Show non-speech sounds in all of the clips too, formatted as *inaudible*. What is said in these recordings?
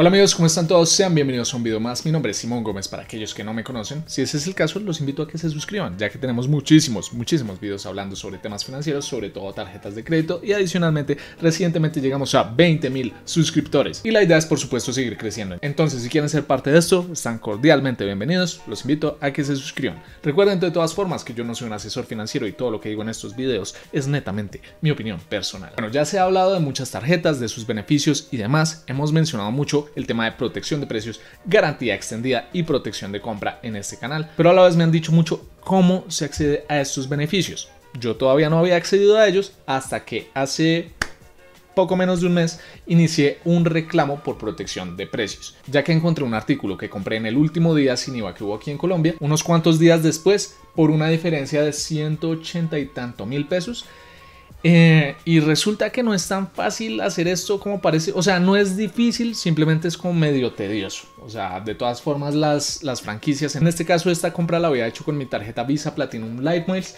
Hola amigos, ¿cómo están todos? Sean bienvenidos a un video más. Mi nombre es Simón Gómez para aquellos que no me conocen. Si ese es el caso, los invito a que se suscriban, ya que tenemos muchísimos, muchísimos videos hablando sobre temas financieros, sobre todo tarjetas de crédito y adicionalmente, recientemente llegamos a 20.000 suscriptores y la idea es por supuesto seguir creciendo. Entonces, si quieren ser parte de esto, están cordialmente bienvenidos. Los invito a que se suscriban. Recuerden de todas formas que yo no soy un asesor financiero y todo lo que digo en estos videos es netamente mi opinión personal. Bueno, ya se ha hablado de muchas tarjetas, de sus beneficios y demás. Hemos mencionado mucho el tema de protección de precios, garantía extendida y protección de compra en este canal. Pero a la vez me han dicho mucho cómo se accede a estos beneficios. Yo todavía no había accedido a ellos hasta que hace poco menos de un mes inicié un reclamo por protección de precios, ya que encontré un artículo que compré en el último día sin IVA que hubo aquí en Colombia, unos cuantos días después, por una diferencia de 180 y tanto mil pesos, eh, y resulta que no es tan fácil hacer esto como parece. O sea, no es difícil, simplemente es como medio tedioso. O sea, de todas formas, las, las franquicias. En este caso, esta compra la había hecho con mi tarjeta Visa Platinum Light Miles.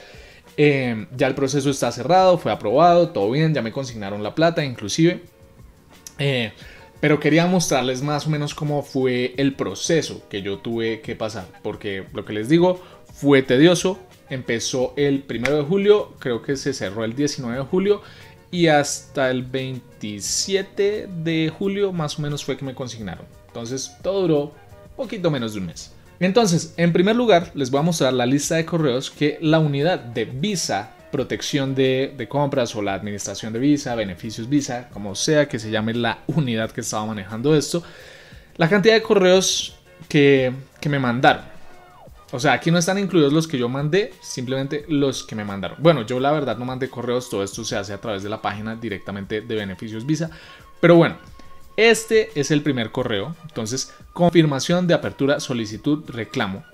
Eh, ya el proceso está cerrado, fue aprobado, todo bien, ya me consignaron la plata, inclusive. Eh, pero quería mostrarles más o menos cómo fue el proceso que yo tuve que pasar. Porque lo que les digo fue tedioso, empezó el primero de julio, creo que se cerró el 19 de julio y hasta el 27 de julio más o menos fue que me consignaron. Entonces todo duró poquito menos de un mes. Entonces, en primer lugar, les voy a mostrar la lista de correos que la unidad de Visa, protección de, de, compras o la administración de Visa, beneficios Visa, como sea que se llame la unidad que estaba manejando esto, la cantidad de correos que, que me mandaron. O sea, aquí no están incluidos los que yo mandé, simplemente los que me mandaron. Bueno, yo la verdad no mandé correos, todo esto se hace a través de la página directamente de Beneficios Visa. Pero bueno, este es el primer correo. Entonces, confirmación de apertura, solicitud, reclamo.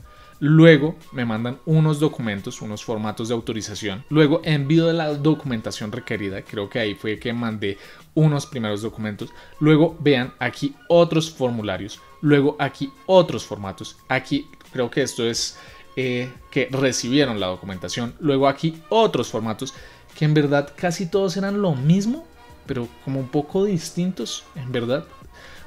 Luego me mandan unos documentos, unos formatos de autorización. Luego envío de la documentación requerida. Creo que ahí fue que mandé unos primeros documentos. Luego vean aquí otros formularios. Luego aquí otros formatos. Aquí creo que esto es eh, que recibieron la documentación. Luego aquí otros formatos que en verdad casi todos eran lo mismo, pero como un poco distintos, en verdad.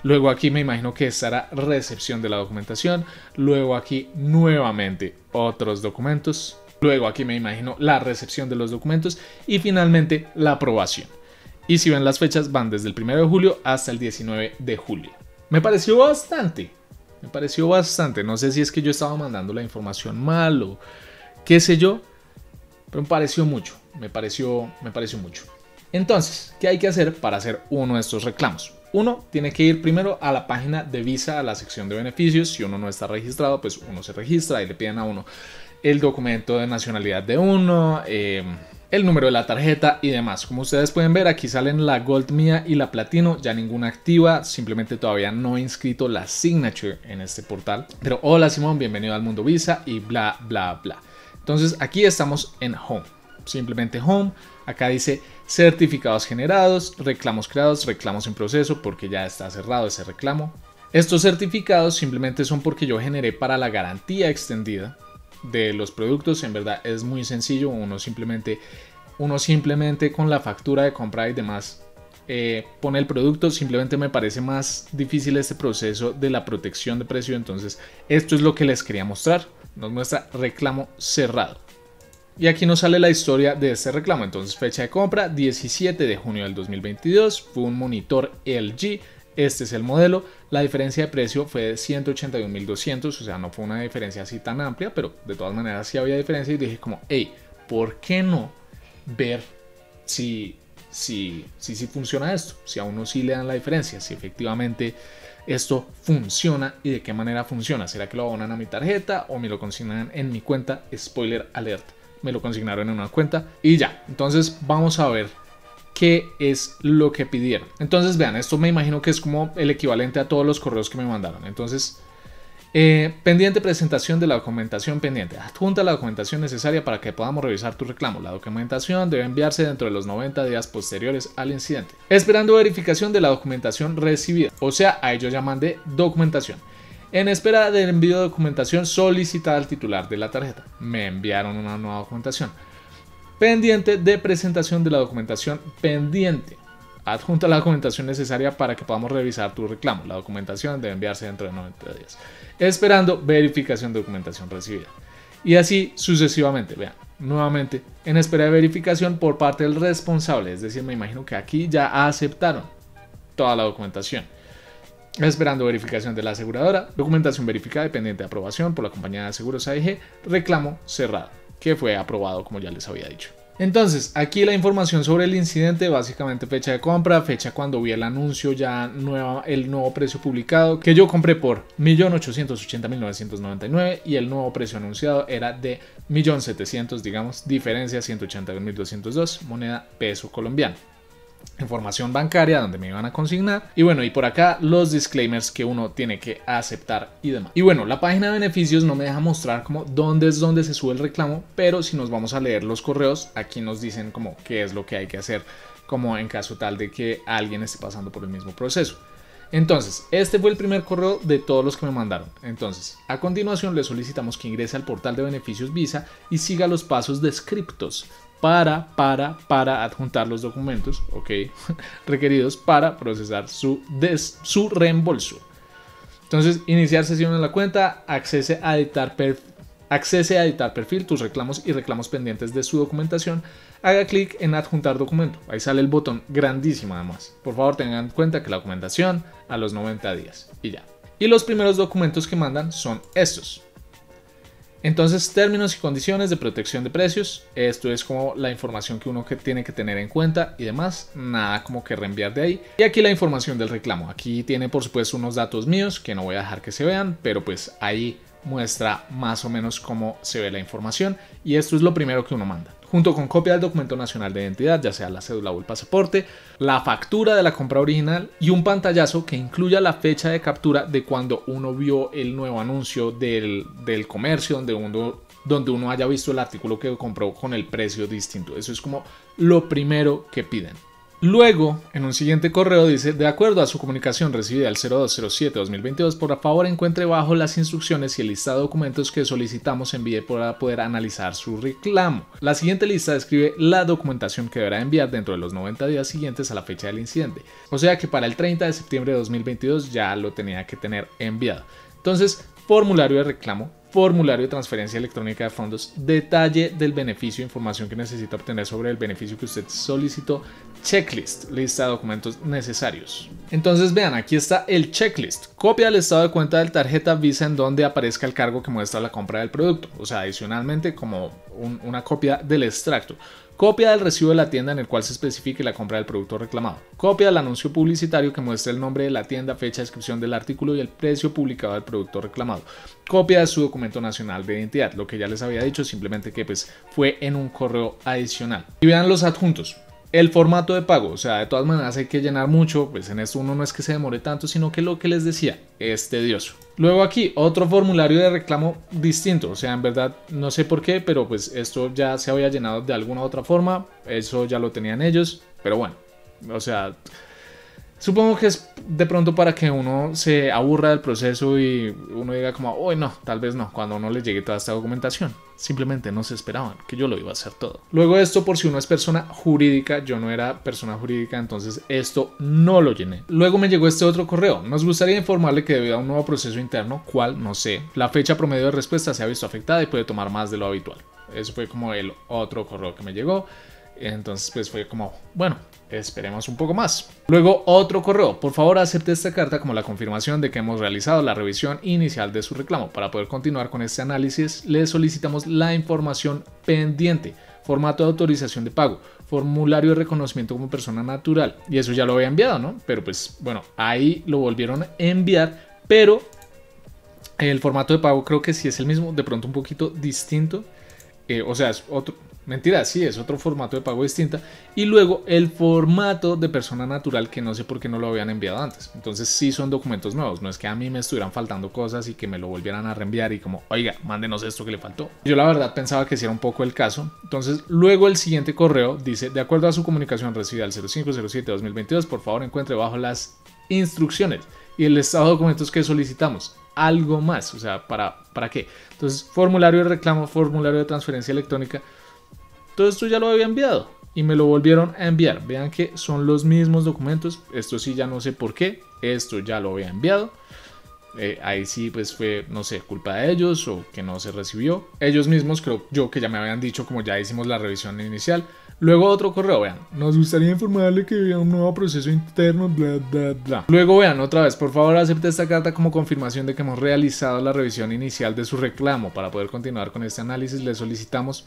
Luego aquí me imagino que estará recepción de la documentación. Luego aquí nuevamente otros documentos. Luego aquí me imagino la recepción de los documentos. Y finalmente la aprobación. Y si ven las fechas van desde el 1 de julio hasta el 19 de julio. Me pareció bastante. Me pareció bastante. No sé si es que yo estaba mandando la información mal o qué sé yo. Pero me pareció mucho. Me pareció, me pareció mucho. Entonces, ¿qué hay que hacer para hacer uno de estos reclamos? Uno tiene que ir primero a la página de Visa, a la sección de beneficios. Si uno no está registrado, pues uno se registra y le piden a uno el documento de nacionalidad de uno, eh, el número de la tarjeta y demás. Como ustedes pueden ver, aquí salen la Gold Mía y la Platino, ya ninguna activa, simplemente todavía no he inscrito la Signature en este portal. Pero hola Simón, bienvenido al mundo Visa y bla, bla, bla. Entonces aquí estamos en Home, simplemente Home. Acá dice certificados generados, reclamos creados, reclamos en proceso porque ya está cerrado ese reclamo. Estos certificados simplemente son porque yo generé para la garantía extendida de los productos. En verdad es muy sencillo. Uno simplemente, uno simplemente con la factura de compra y demás eh, pone el producto. Simplemente me parece más difícil este proceso de la protección de precio. Entonces esto es lo que les quería mostrar. Nos muestra reclamo cerrado. Y aquí nos sale la historia de este reclamo. Entonces fecha de compra 17 de junio del 2022. Fue un monitor LG este es el modelo. La diferencia de precio fue de 181.200, o sea, no fue una diferencia así tan amplia, pero de todas maneras sí había diferencia y dije como, hey, ¿por qué no ver si, si, si, si funciona esto? Si a uno sí le dan la diferencia, si efectivamente esto funciona y de qué manera funciona. ¿Será que lo abonan a mi tarjeta o me lo consignan en mi cuenta? Spoiler alert, me lo consignaron en una cuenta y ya. Entonces vamos a ver qué es lo que pidieron. Entonces, vean, esto me imagino que es como el equivalente a todos los correos que me mandaron. Entonces, eh, pendiente presentación de la documentación pendiente. Adjunta la documentación necesaria para que podamos revisar tu reclamo. La documentación debe enviarse dentro de los 90 días posteriores al incidente. Esperando verificación de la documentación recibida. O sea, a ello llaman de documentación. En espera del envío de documentación solicitada al titular de la tarjeta. Me enviaron una nueva documentación pendiente de presentación de la documentación pendiente. Adjunta la documentación necesaria para que podamos revisar tu reclamo. La documentación debe enviarse dentro de 90 días. Esperando verificación de documentación recibida. Y así sucesivamente. Vean, nuevamente, en espera de verificación por parte del responsable. Es decir, me imagino que aquí ya aceptaron toda la documentación. Esperando verificación de la aseguradora, documentación verificada dependiente de aprobación por la compañía de seguros AIG, reclamo cerrado, que fue aprobado como ya les había dicho. Entonces, aquí la información sobre el incidente, básicamente fecha de compra, fecha cuando vi el anuncio ya nueva, el nuevo precio publicado, que yo compré por 1.880.999 y el nuevo precio anunciado era de 1.700.000, digamos, diferencia 181.202, moneda peso colombiano información bancaria donde me iban a consignar. Y bueno y por acá los disclaimers que uno tiene que aceptar y demás. Y bueno la página de beneficios no me deja mostrar como dónde es donde se sube el reclamo pero si nos vamos a leer los correos aquí nos dicen como qué es lo que hay que hacer como en caso tal de que alguien esté pasando por el mismo proceso. Entonces, este fue el primer correo de todos los que me mandaron. Entonces, a continuación le solicitamos que ingrese al portal de beneficios Visa y siga los pasos descriptos para, para, para adjuntar los documentos, ok, *laughs* requeridos para procesar su, su reembolso. Entonces, iniciar sesión en la cuenta, accese a editar accese a editar perfil, tus reclamos y reclamos pendientes de su documentación, haga clic en adjuntar documento. Ahí sale el botón grandísimo además. Por favor tengan en cuenta que la documentación a los 90 días y ya. Y los primeros documentos que mandan son estos. Entonces, términos y condiciones de protección de precios. Esto es como la información que uno tiene que tener en cuenta y demás. Nada como que reenviar de ahí. Y aquí la información del reclamo. Aquí tiene por supuesto unos datos míos que no voy a dejar que se vean, pero pues ahí muestra más o menos cómo se ve la información. Y esto es lo primero que uno manda junto con copia del documento nacional de identidad, ya sea la cédula o el pasaporte, la factura de la compra original y un pantallazo que incluya la fecha de captura de cuando uno vio el nuevo anuncio del, comercio, donde uno, donde uno haya visto el artículo que compró con el precio distinto. Eso es como lo primero que piden. Luego, en un siguiente correo dice, de acuerdo a su comunicación recibida al 0207-2022, por favor encuentre bajo las instrucciones y el listado de documentos que solicitamos envíe para poder analizar su reclamo. La siguiente lista describe la documentación que deberá enviar dentro de los 90 días siguientes a la fecha del incidente. O sea que para el 30 de septiembre de 2022 ya lo tenía que tener enviado. Entonces, formulario de reclamo, formulario de transferencia electrónica de fondos, detalle del beneficio, información que necesita obtener sobre el beneficio que usted solicitó, checklist, lista de documentos necesarios. Entonces vean, aquí está el checklist, copia del estado de cuenta del tarjeta Visa en donde aparezca el cargo que muestra la compra del producto, o sea, adicionalmente como una copia del extracto. Copia del recibo de la tienda en el cual se especifique la compra del producto reclamado. Copia del anuncio publicitario que muestre el nombre de la tienda, fecha de inscripción del artículo y el precio publicado del producto reclamado. Copia de su documento nacional de identidad, lo que ya les había dicho, simplemente que pues fue en un correo adicional. Y vean los adjuntos. El formato de pago, o sea, de todas maneras hay que llenar mucho, pues en esto uno no es que se demore tanto, sino que lo que les decía es tedioso. Luego aquí otro formulario de reclamo distinto, o sea, en verdad no sé por qué, pero pues esto ya se había llenado de alguna otra forma, eso ya lo tenían ellos, pero bueno, o sea, Supongo que es de pronto para que uno se aburra del proceso y uno diga como, hoy no, tal vez no, cuando uno le llegue toda esta documentación. Simplemente no se esperaban que yo lo iba a hacer todo. Luego esto, por si uno es persona jurídica, yo no era persona jurídica, entonces esto no lo llené. Luego me llegó este otro correo. Nos gustaría informarle que debido a un nuevo proceso interno, cual no sé, la fecha promedio de respuesta se ha visto afectada y puede tomar más de lo habitual. Eso fue como el otro correo que me llegó. Entonces pues fue como, bueno, esperemos un poco más. Luego otro correo, por favor acepte esta carta como la confirmación de que hemos realizado la revisión inicial de su reclamo. Para poder continuar con este análisis le solicitamos la información pendiente, formato de autorización de pago, formulario de reconocimiento como persona natural. Y eso ya lo había enviado, ¿no? Pero pues bueno, ahí lo volvieron a enviar, pero el formato de pago creo que sí es el mismo, de pronto un poquito distinto. Eh, o sea, es otro, Mentira, sí, es otro formato de pago distinta. Y luego el formato de persona natural que no sé por qué no lo habían enviado antes. Entonces sí son documentos nuevos. No es que a mí me estuvieran faltando cosas y que me lo volvieran a reenviar y como, oiga, mándenos esto que le faltó. Yo la verdad pensaba que sí era un poco el caso. Entonces luego el siguiente correo dice, de acuerdo a su comunicación recibida al 0507-2022, por favor encuentre bajo las instrucciones y el estado de documentos que solicitamos algo más. O sea, ¿para, ¿para qué? Entonces, formulario de reclamo, formulario de transferencia electrónica todo esto ya lo había enviado. y me lo volvieron a enviar. Vean que son los mismos documentos. Esto sí ya no sé por qué. Esto ya lo había enviado. Eh, ahí sí pues fue, no sé, culpa de ellos o que no se recibió. Ellos mismos creo yo que ya me habían dicho como ya hicimos la revisión inicial. Luego otro correo, vean, nos gustaría informarle que había un nuevo proceso interno, bla, bla, bla. Luego vean otra vez, por favor acepte esta carta como confirmación de que hemos realizado la revisión inicial de su reclamo. Para poder continuar con este análisis le solicitamos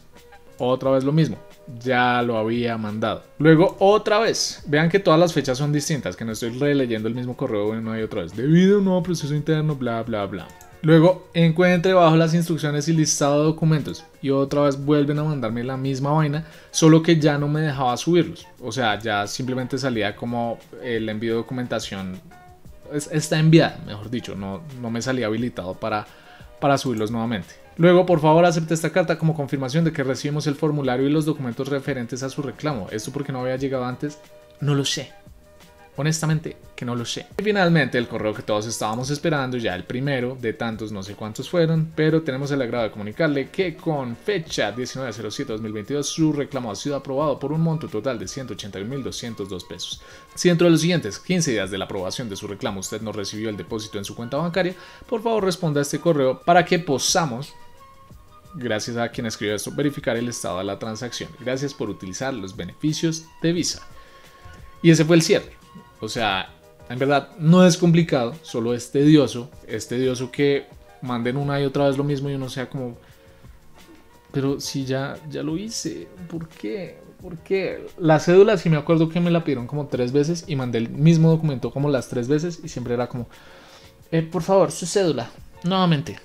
otra vez lo mismo, ya lo había mandado. Luego otra vez, vean que todas las fechas son distintas, que no estoy releyendo el mismo correo una y otra vez, debido a un nuevo proceso interno, bla, bla, bla. Luego encuentre bajo las instrucciones y listado de documentos y otra vez vuelven a mandarme la misma vaina, solo que ya no me dejaba subirlos. O sea, ya simplemente salía como el envío de documentación está enviada, mejor dicho, no, no me salía habilitado para, para subirlos nuevamente. Luego, por favor, acepte esta carta como confirmación de que recibimos el formulario y los documentos referentes a su reclamo. Esto porque no había llegado antes, no lo sé. Honestamente, que no lo sé. Y finalmente, el correo que todos estábamos esperando, ya el primero de tantos, no sé cuántos fueron, pero tenemos el agrado de comunicarle que con fecha 19.07.2022 su reclamo ha sido aprobado por un monto total de 181.202 pesos. Si dentro de los siguientes 15 días de la aprobación de su reclamo usted no recibió el depósito en su cuenta bancaria, por favor responda a este correo para que posamos gracias a quien escribió esto, verificar el estado de la transacción. Gracias por utilizar los beneficios de Visa. Y ese fue el cierre. O sea, en verdad no es complicado, solo es tedioso. Es tedioso que manden una y otra vez lo mismo y uno sea como... Pero si ya, ya lo hice, ¿por qué? ¿Por qué? La cédula sí me acuerdo que me la pidieron como tres veces y mandé el mismo documento como las tres veces y siempre era como, eh, por favor, su cédula, nuevamente.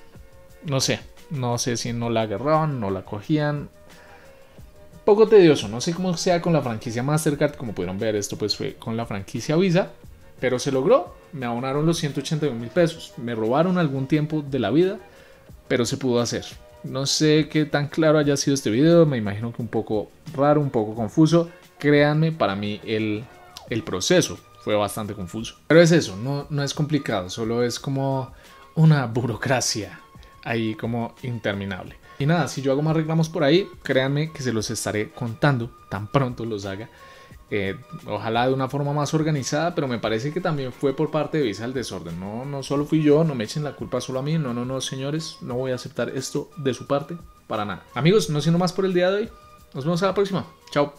No sé, no sé si no la agarraban, no la cogían, poco tedioso. No sé cómo sea con la franquicia Mastercard. Como pudieron ver, esto pues fue con la franquicia Visa. Pero se logró. Me abonaron los 181 mil pesos. Me robaron algún tiempo de la vida. Pero se pudo hacer. No sé qué tan claro haya sido este video. Me imagino que un poco raro, un poco confuso. Créanme, para mí el, el proceso fue bastante confuso. Pero es eso, no, no es complicado. Solo es como una burocracia ahí como interminable. Y nada, si yo hago más reclamos por ahí, créanme que se los estaré contando tan pronto los haga. Eh, ojalá de una forma más organizada, pero me parece que también fue por parte de Visa el desorden. No, no solo fui yo, no me echen la culpa solo a mí. No, no, no, señores, no voy a aceptar esto de su parte para nada. Amigos, no siendo más por el día de hoy, nos vemos a la próxima. Chao.